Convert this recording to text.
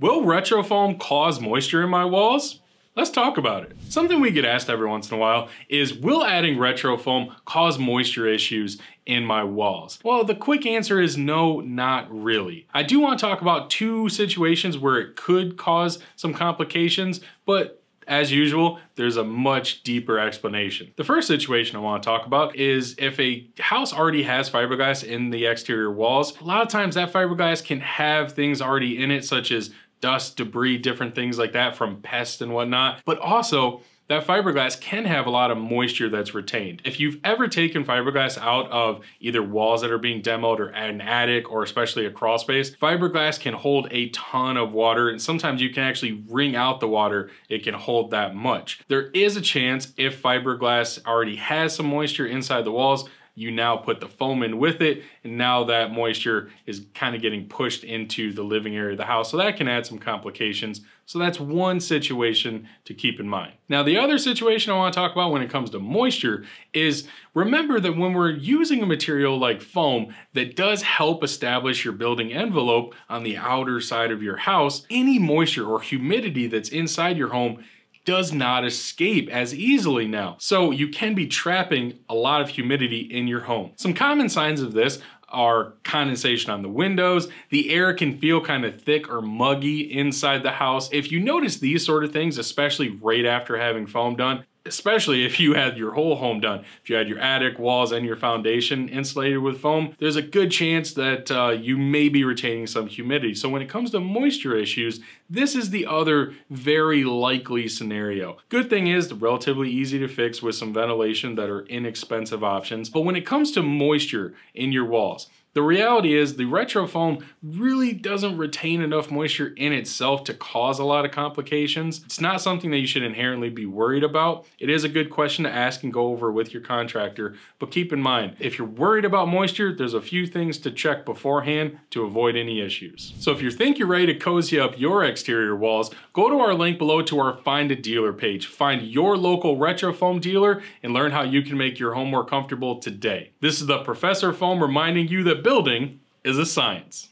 Will RetroFoam cause moisture in my walls? Let's talk about it. Something we get asked every once in a while is, will adding RetroFoam cause moisture issues in my walls? Well, the quick answer is no, not really. I do want to talk about two situations where it could cause some complications, but as usual, there's a much deeper explanation. The first situation I want to talk about is if a house already has fiberglass in the exterior walls, a lot of times that fiberglass can have things already in it such as dust, debris, different things like that from pests and whatnot. But also, that fiberglass can have a lot of moisture that's retained. If you've ever taken fiberglass out of either walls that are being demoed or an attic or especially a crawl space, fiberglass can hold a ton of water and sometimes you can actually wring out the water, it can hold that much. There is a chance if fiberglass already has some moisture inside the walls, you now put the foam in with it, and now that moisture is kind of getting pushed into the living area of the house. So that can add some complications. So that's one situation to keep in mind. Now, the other situation I want to talk about when it comes to moisture is remember that when we're using a material like foam that does help establish your building envelope on the outer side of your house, any moisture or humidity that's inside your home does not escape as easily now. So you can be trapping a lot of humidity in your home. Some common signs of this are condensation on the windows. The air can feel kind of thick or muggy inside the house. If you notice these sort of things, especially right after having foam done, especially if you had your whole home done. If you had your attic, walls, and your foundation insulated with foam, there's a good chance that uh, you may be retaining some humidity. So when it comes to moisture issues, this is the other very likely scenario. Good thing is, relatively easy to fix with some ventilation that are inexpensive options. But when it comes to moisture in your walls, the reality is the RetroFoam really doesn't retain enough moisture in itself to cause a lot of complications. It's not something that you should inherently be worried about. It is a good question to ask and go over with your contractor, but keep in mind, if you're worried about moisture, there's a few things to check beforehand to avoid any issues. So if you think you're ready to cozy up your exterior walls, go to our link below to our Find a Dealer page. Find your local RetroFoam dealer and learn how you can make your home more comfortable today. This is the Professor Foam reminding you that building is a science.